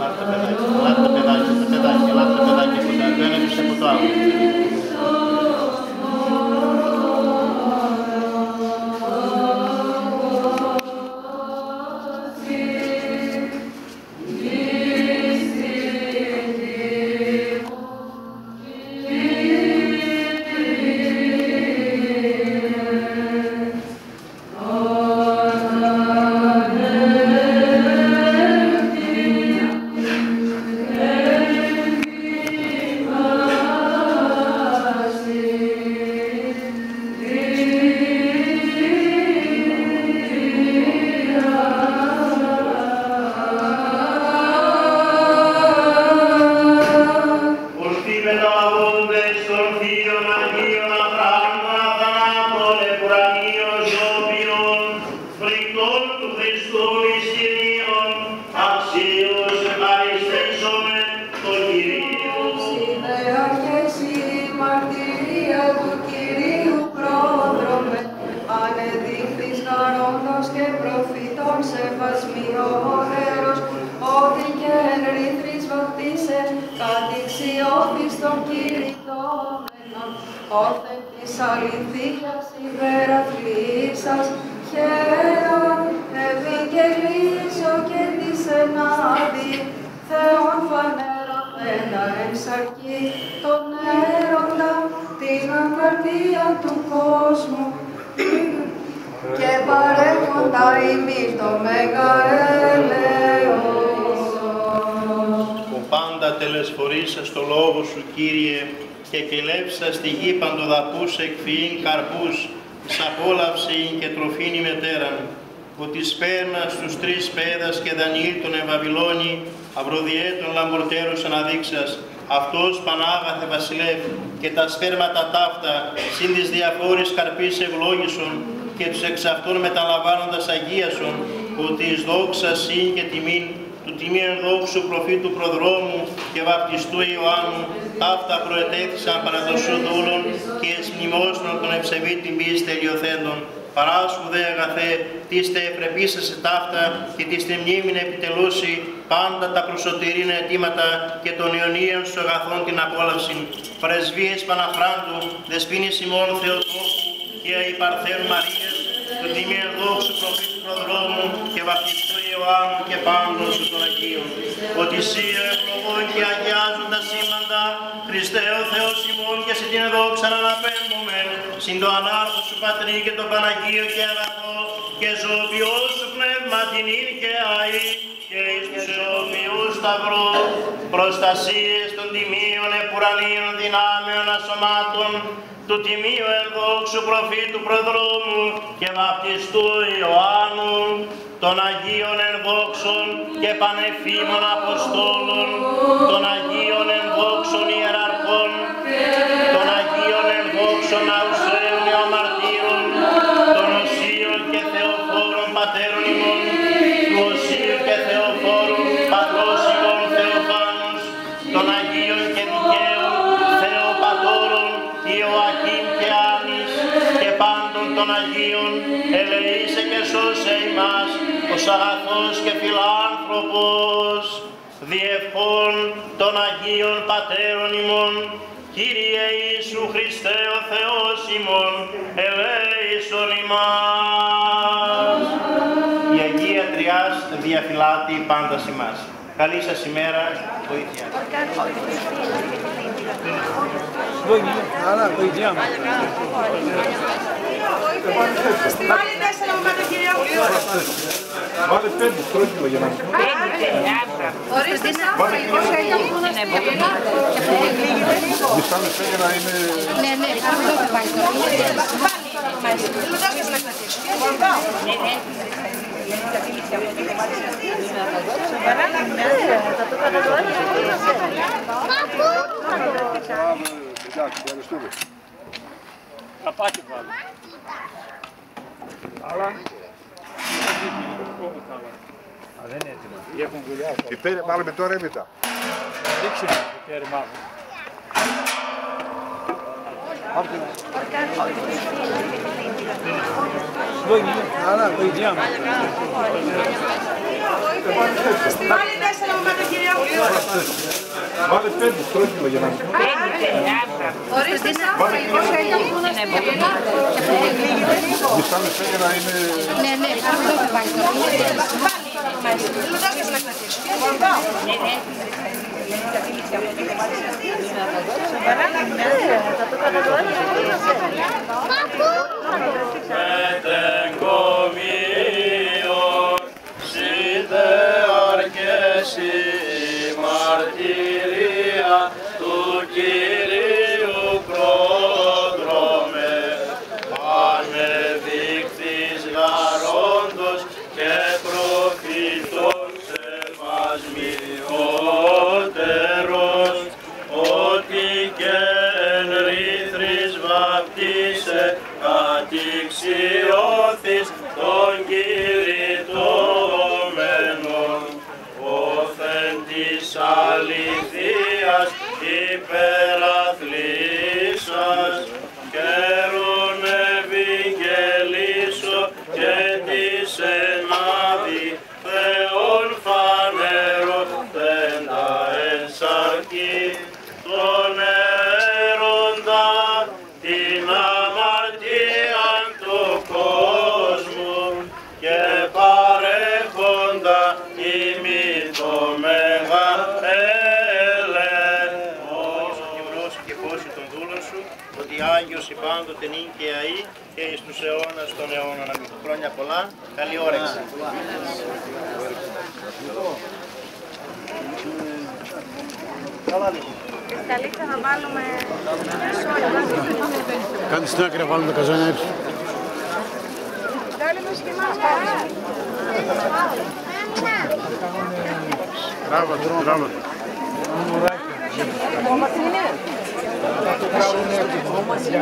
Ладно, педальки, ладно, педальки, ладно, педальки, куда? Дверь, пиши, куда? Προφήτων σεβασμιότερος, ότι και εν ρήθρης βαπτίσε, κατηξιώθης των κηρυτόμενων, όρθεν της αληθείας υπερατλήσας, χαίρον, ευηγγελίσω και της ενάδει, Θεόν φανερωμένα εν σαρκή, τον έρωτα, την αμαρτία του κόσμου, και παρέχοντα ημίς το μέγα έλεος. που πάντα τελεσφορήσα στο λόγο σου, Κύριε, και κελέψα στη γη παντοδαπούς εκφυήν καρπούς, της απόλαυση και τροφήν ημετέραν, που της πέρνα στους τρεις πέδας και Δανιήλ τον Ευαβυλώνη, αυροδιέτων λαμπορτέρους αναδείξας, αυτός Πανάγαθε Βασιλεύ και τα σπέρματα ταύτα, συν της διαφόρης καρπής ευλόγησον και τους εξ αυτών μεταλαμβάνοντας αγίασον, ότι εις δόξας συν και τιμήν του τιμίαν δόξου προφήτου προδρόμου και βαπτιστού Ιωάννου, αυτά προετέθησαν παρά το σου δούλων και εις μνημόσυνον των ευσεβή τιμής τελειοθέντων. Παράσχου δε αγαθέ, τίστε ευπρεπίσασε ταύτα και της τη μνήμην επιτελούσει πάντα τα προσωτηρήνα αιτήματα και των Ιωνίων σου αγαθών την απόλαυση. Πρεσβείες Παναχράντου, δεσπίνης ημών Θεοτόκου και η Παρθέν Μαρίας, του τιμίαν δόξου προφήτου προδρόμου και βαπτιστού Ιωάννου και πάντων σου των Αγίων. Ότι εσύ ευλογών και αγιάζουν τα σήμαντα, Χριστέ ο Θεός ημών και σε την δόξα να αναπέμπουμε, συν το ανάρχο σου Πατρί και το Παναγίο και αγαθό και ζωοποιό σου πνεύμα την και αή και εις τους εωμιούς σταυρού, προστασίες των τιμίων επουρανίων δυνάμεων ασωμάτων, του τιμίου ενδόξου προφήτου προδρόμου και βαπτιστού Ιωάννου, των Αγίων ενδόξων και πανεφήμων Αποστόλων, των Αγίων ενδόξων Ιεραρχών, των Αγίων ενδόξων Αουσαίων Νεομαρτύρων, των Οσίων και Θεοφόρων των Αγίων, ελεήσε και σώσε ημάς, ως αγαθός και φιλάνθρωπος, διευχών των Αγίων Πατέρων ημών, Κύριε Ιησού Χριστέ ο Θεός ημών, ελέησον ημάς. Η Αγία Τριάς διαφυλάτει πάντα ημάς. Καλή σας ημέρα, βοήθεια. Πάλι τέσσερα με τον κύριο. Βάλε πέντε στρόκιλο για να Ορίστε, πώς έχει μισάμε για να είναι... Ναι, ναι, αυτό θα πάει Εντάξει, ευχαριστούμε. Καπάκι βάλε. Αλλά. Υπέρ, βάλουμε τώρα ή μετά. Δείξε μου το τέρμά μου. Πάλι τέσσερα ομάδα κυρία Βάλε πέντε στρόγγυλα για να μην. Ορίστε σάφρα, λοιπόν, θέλει να βγουν στην Ελλάδα. Μισάμε για να είναι... Ναι, ναι, αυτό θα πάει τώρα. Μαρτυρία του Κυρίου πρόδρομε. Ανεδείχθης γαρόντος και προφήτων σεβασμιότερος αληθείας υπεραθλήσας καιρόν ευηγγελίσω και της ενάδει Θεόν φανερωθέντα εν σαρκή τον έροντα την αμαρτία του κόσμου και Άγιος η πάντοτε νυν και αή και εις τους αιώνας των αιώνων. Αμήν. Χρόνια πολλά, καλή όρεξη. Καλύτερα να βάλουμε Κάντε στην άκρη να βάλουμε καζάνια έξω. Θέλουμε σχημάτια. Μπράβο, μπράβο. かしらねえって顔もする。